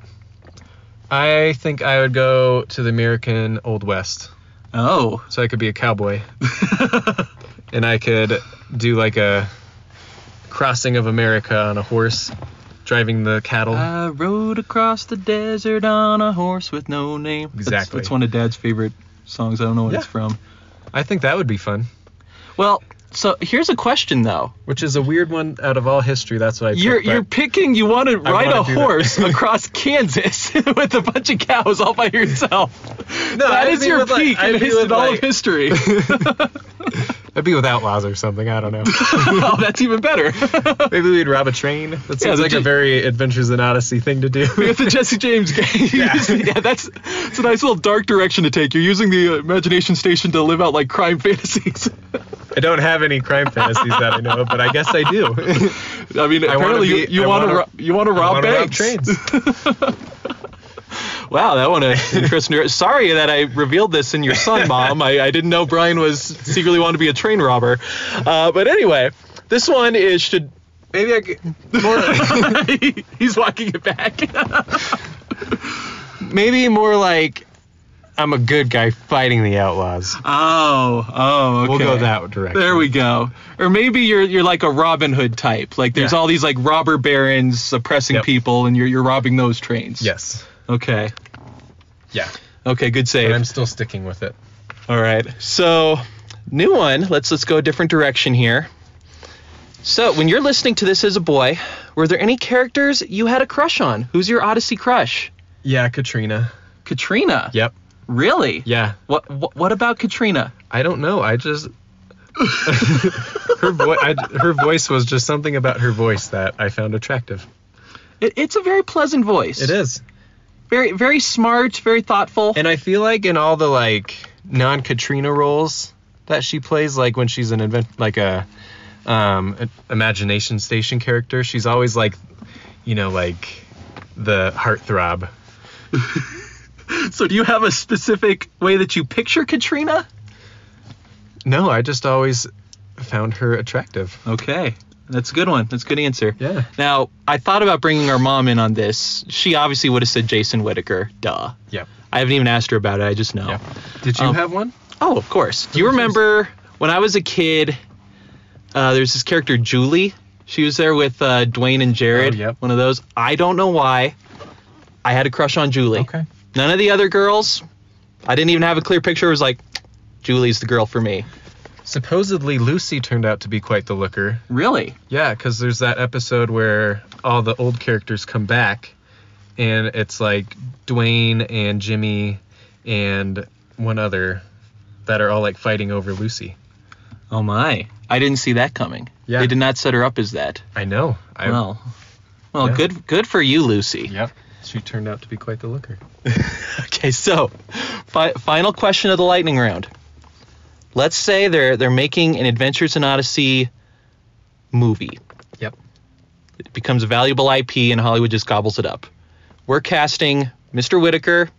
I think I would go to the American Old West, Oh, so I could be a cowboy, <laughs> and I could do like a crossing of America on a horse, driving the cattle. I rode across the desert on a horse with no name. That's- Exactly. That's, one of Dad's favorite songs. I don't know what Yeah. it's from. I think that would be fun. Well, so here's a question though. Which is a weird one out of all history. That's what I. You're picked, you're picking. You want to ride a horse <laughs> across Kansas <laughs> with a bunch of cows all by yourself. No, that I'd is your like- peak in, be his- with, in all like- of history. <laughs> I'd be with outlaws or something. I don't know. <laughs> oh, that's even better. <laughs> Maybe we'd rob a train. That Yeah, seems like J- a very Adventures in Odyssey thing to do. <laughs> With the Jesse James game. Yeah. yeah, that's it's a nice little dark direction to take. You're using the imagination station to live out like crime fantasies. I don't have any crime fantasies that I know of, but I guess I do. I mean, I apparently be- you, you want to you want to rob wanna rob trains. Wow, that one uh, <laughs> interesting. Sorry that I revealed this in your son, Mom. I, I didn't know Brian was secretly wanted to be a train robber. Uh, but anyway, this one is should Maybe I could, more, <laughs> he's walking it back. <laughs> Maybe more like I'm a good guy fighting the outlaws. Oh, oh, okay. We'll go that direction. There we go. Or maybe you're you're like a Robin Hood type. Like there's Yeah. all these like robber barons oppressing Yep. people, and you're you're robbing those trains. Yes. Okay. Yeah. Okay. Good save. And I'm still sticking with it. All right. So, new one. Let's let's go a different direction here. So, when you're listening to this as a boy, were there any characters you had a crush on? Who's your Odyssey crush? Yeah, Katrina. Katrina. Yep. Really? Yeah. What, what what about Katrina? I don't know. I just <laughs> her voice. Her voice was just something about her voice that I found attractive. It, it's a very pleasant voice. It is, Very very smart. Very thoughtful. and I feel like in all the like non-Katrina roles that she plays, like when she's an invent, like a um an imagination station character, she's always like, you know, like the heartthrob. <laughs> so do you have a specific way that you picture Katrina? No, I just always found her attractive. Okay. That's a good one. That's a good answer. Yeah. Now, I thought about bringing our mom in on this. She obviously would have said Jason Whittaker. Duh. Yep. I haven't even asked her about it. I just know. Yep. Did you Um, have one? Oh, of course. Do you remember when I was a kid? Uh, there's this character Julie. She was there with uh, Dwayne and Jared. Oh, yep. One of those. I don't know why. I had a crush on Julie. Okay. None of the other girls. I didn't even have a clear picture. It was like, Julie's the girl for me. Supposedly Lucy turned out to be quite the looker. Really? Yeah, because there's that episode where all the old characters come back, and it's like Dwayne and Jimmy and one other that are all like fighting over Lucy. Oh my! I didn't see that coming. Yeah. They did not set her up as that. I know. I, well, well, yeah. good, good for you, Lucy. Yep. She turned out to be quite the looker. <laughs> Okay, so fi- final question of the lightning round. Let's say they're they're making an Adventures in Odyssey movie. Yep. It becomes a valuable IP, and Hollywood just gobbles it up. We're casting Mr. Whittaker,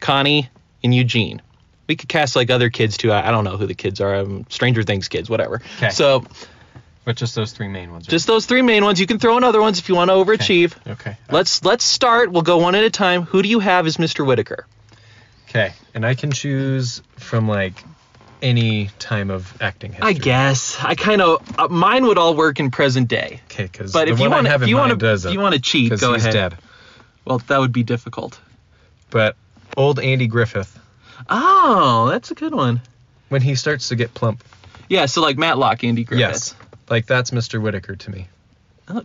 Connie, and Eugene. We could cast like other kids too. I, I don't know who the kids are. Um, Stranger Things kids, whatever. 'Kay. So But just those three main ones. right? just those three main ones. You can throw in other ones if you want to overachieve. okay. Let's let's start. We'll go one at a time. Who do you have as Mr. Whittaker? Okay. And I can choose from like any time of acting history. I guess I kind of uh, mine would all work in present day. Okay, because But if you want, if you want to, if you want to cheat, go he's ahead. dead. Well, that would be difficult. But old Andy Griffith, Oh, that's a good one. when he starts to get plump, Yeah, so like Matlock, Andy Griffith. yes, like that's Mr. Whittaker to me. Oh,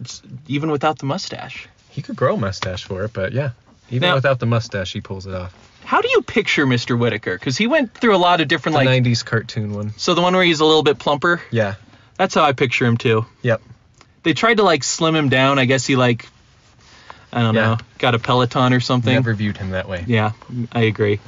even without the mustache. He could grow a mustache for it, but yeah, even Now- without the mustache, he pulls it off. How do you picture Mr. Whittaker? Because he went through a lot of different The like. '90s cartoon one. So the one where he's a little bit plumper. Yeah. That's how I picture him too. Yep. They tried to like slim him down. I guess he like. I don't Yeah. know. Got a Peloton or something. Never viewed him that way. Yeah, I agree.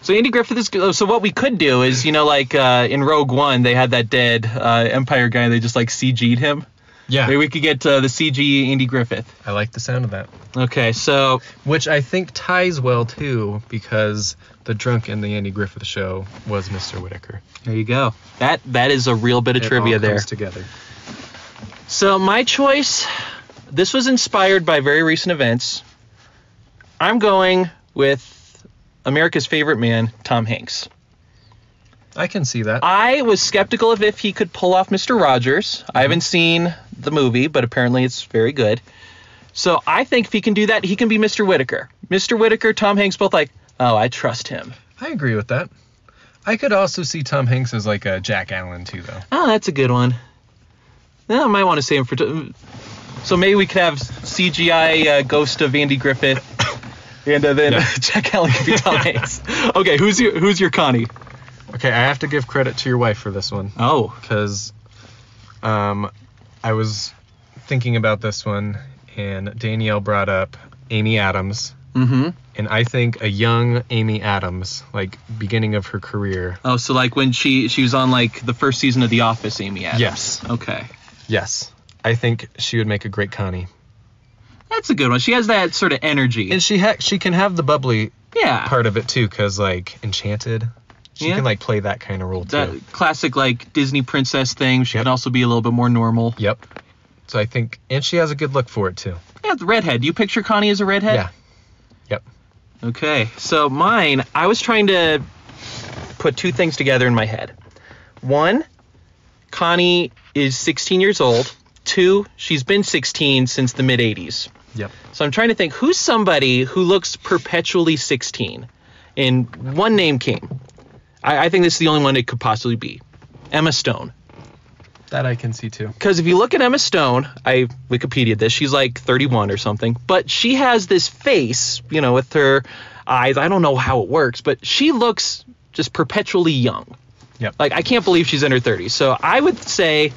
So Andy Griffith is good. So what we could do is, you know, like uh, in Rogue One, they had that dead uh, Empire guy. They just like CG'd him. Yeah. Maybe we could get uh, the CG Andy Griffith. I like the sound of that. Okay, so Which I think ties well too, because the drunk in the Andy Griffith show was Mr. Whittaker. there you go. That that is a real bit of It trivia all there. comes together. So my choice, this was inspired by very recent events. I'm going with America's favorite man, Tom Hanks. I can see that. I was skeptical of if he could pull off Mr. Rogers. I haven't seen the movie, but apparently it's very good. So I think if he can do that, he can be Mr. Whittaker. Mr. Whittaker, Tom Hanks, both like, oh, I trust him. I agree with that. I could also see Tom Hanks as like a Jack Allen too, though. Oh, that's a good one. Yeah, I might want to save him for. T- so maybe we could have CGI uh, ghost of Andy Griffith, and uh, then Yeah. <laughs> Jack Allen could be Tom <laughs> Hanks. Okay, who's your who's your Connie? Okay, I have to give credit to your wife for this one Oh, because um, I was thinking about this one, and Danielle brought up Amy Adams, mm-hmm. and I think a young Amy Adams, like beginning of her career. Oh, so like when she she was on like the first season of The Office, Amy Adams. Yes. Okay, Yes, I think she would make a great Connie, that's a good one. She has that sort of energy. and she ha- she can have the bubbly yeah. part of it too, cause like Enchanted, she Yeah. can like play that kind of role too. that classic like Disney princess thing. She can also be a little bit more normal. Yep. So I think, and she has a good look for it too. Yeah, the redhead. Do you picture Connie as a redhead? Yeah. Yep. Okay, so mine, I was trying to put two things together in my head. One, Connie is 16 years old. Two, she's been 16 since the mid 80s. Yep. So I'm trying to think who's somebody who looks perpetually 16. And one name came. I, I think this is the only one it could possibly be Emma Stone. That I can see too. Because if you look at Emma Stone, I Wikipedia this, she's like 31 or something, but she has this face, you know, with her eyes. I don't know how it works, but she looks just perpetually young. Yep. Like I can't believe she's in her 30s. So I would say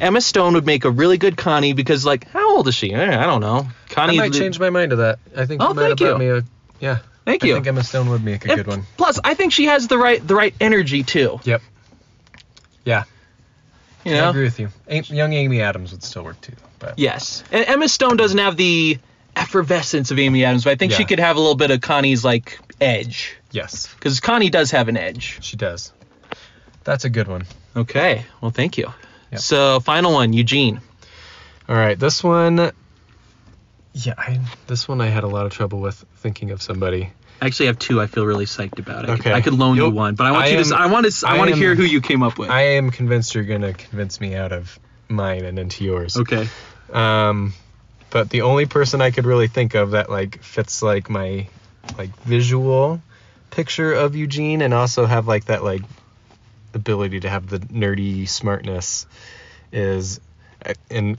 Emma Stone would make a really good Connie because, like, how old is she? Eh, I don't know. Connie. I might change my mind to that. I think Oh, you might have you. me a yeah. Thank you. I think Emma Stone would make a And good one. Plus, I think she has the right the right energy too. Yep. Yeah, You know? I agree with you. A- young Amy Adams would still work too, but Yes. And Emma Stone doesn't have the effervescence of Amy Adams, but I think she could have a little bit of Connie's like edge. yes, Because Connie does have an edge. she does. That's a good one. Okay. Well, thank you. Yep. So, final one, Eugene. All right, this one. Yeah, I, this one I had a lot of trouble with thinking of somebody. I actually have two I feel really psyched about. I, could, Okay. I could loan you You'll- one, but I want I you am- to. I want to. I, I want to hear who you came up with. I am convinced you're gonna convince me out of mine and into yours. okay. Um, but the only person I could really think of that like fits like my like visual picture of Eugene and also have like that like ability to have the nerdy smartness is and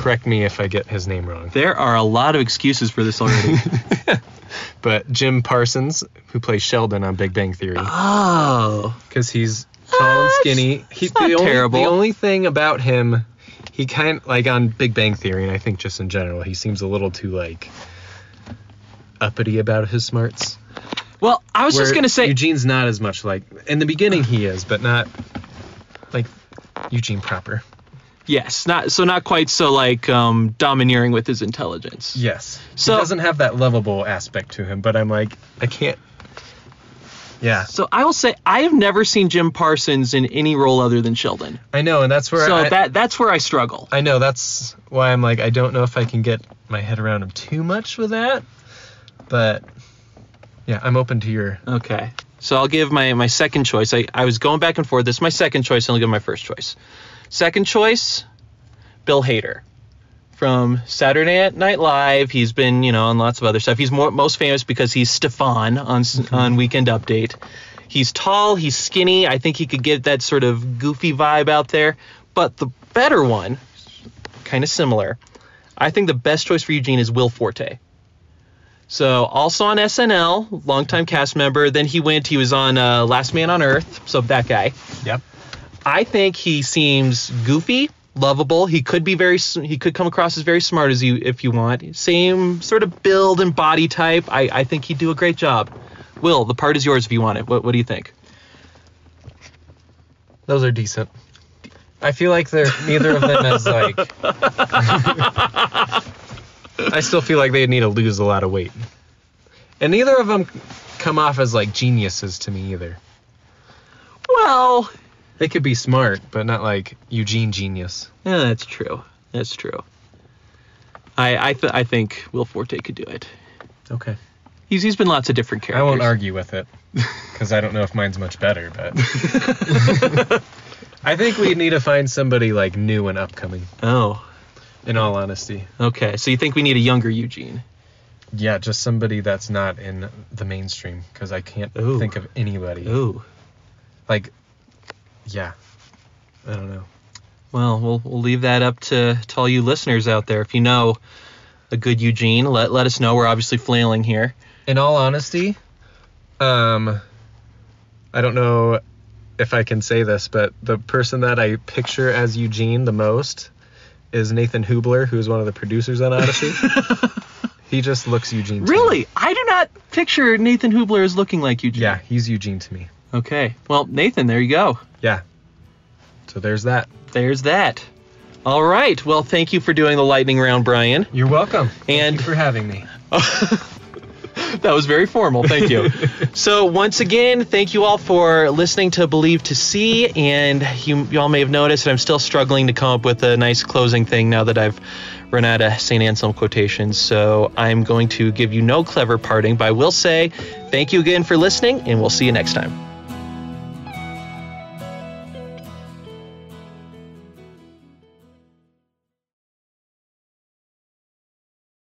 correct me if I get his name wrong. There are a lot of excuses for this already. <laughs> But Jim Parsons, who plays Sheldon on Big Bang Theory, oh. because he's ah, tall and skinny. He's not the only, terrible. The only thing about him, he kind like on Big Bang Theory, and I think just in general, he seems a little too like uppity about his smarts. Well, I was just gonna say. Eugene's not as much like in the beginning he is, but not like Eugene proper. Yes. Not so. Not quite so like um, domineering with his intelligence. Yes. So- he doesn't have that lovable aspect to him, but I'm like I can't. Yeah, So I will say I have never seen Jim Parsons in any role other than Sheldon. I know, and that's where So I, that that's where I struggle. I know that's why I'm like I don't know if I can get my head around him too much with that, but yeah, I'm open to your. Okay. So I'll give my, my second choice. I, I was going back and forth. This is my second choice, and I'll give my first choice. Second choice, Bill Hader. From Saturday Night Live. He's been, you know, on lots of other stuff. He's more, most famous because he's Stefon on, on Weekend Update. He's tall, he's skinny. I think he could get that sort of goofy vibe out there. But the better one, kind of similar, I think the best choice for Eugene is Will Forte. So also on SNL, longtime cast member. Then he went. He was on uh, Last Man on Earth. So that guy. Yep. I think he seems goofy, lovable. He could be very. He could come across as very smart as you if you want. Same sort of build and body type. I, I think he'd do a great job. Will, the part is yours if you want it. What, what do you think? Those are decent. I feel like they're neither of them as like. <laughs> I still feel like they need to lose a lot of weight, and neither of them come off as like geniuses to me either. Well, They could be smart, but not like Eugene genius. yeah, that's true. That's true. I I, th- I think Will Forte could do it. Okay. He's he's been lots of different characters. I won't argue with it because I don't know if mine's much better, but <laughs> I think we need to find somebody like new and upcoming. Oh, In all honesty, okay. So you think we need a younger Eugene? yeah, just somebody that's not in the mainstream because I can't Ooh. think of anybody. Ooh. Like, yeah, I don't know. Well, we'll we'll leave that up to, to all you listeners out there. If you know a good Eugene, let let us know. We're obviously flailing here. In all honesty, um, I don't know if I can say this, but the person that I picture as Eugene the most is Nathan Hoobler, who is one of the producers on Odyssey. <laughs> he just looks Eugene. to me. Really, I do not picture Nathan Hoobler as looking like Eugene. Yeah, he's Eugene to me. Okay. Well, Nathan, there you go. Yeah. So there's that. There's that. All right. Well, thank you for doing the lightning round, Brian. You're welcome. And- Thank you for having me. <laughs> That was very formal. Thank you. <laughs> so once again, thank you all for listening to Believe to See. And you, you all may have noticed that I'm still struggling to come up with a nice closing thing now that I've run out of St. Anselm quotations. So I'm going to give you no clever parting, but I will say thank you again for listening, and we'll see you next time.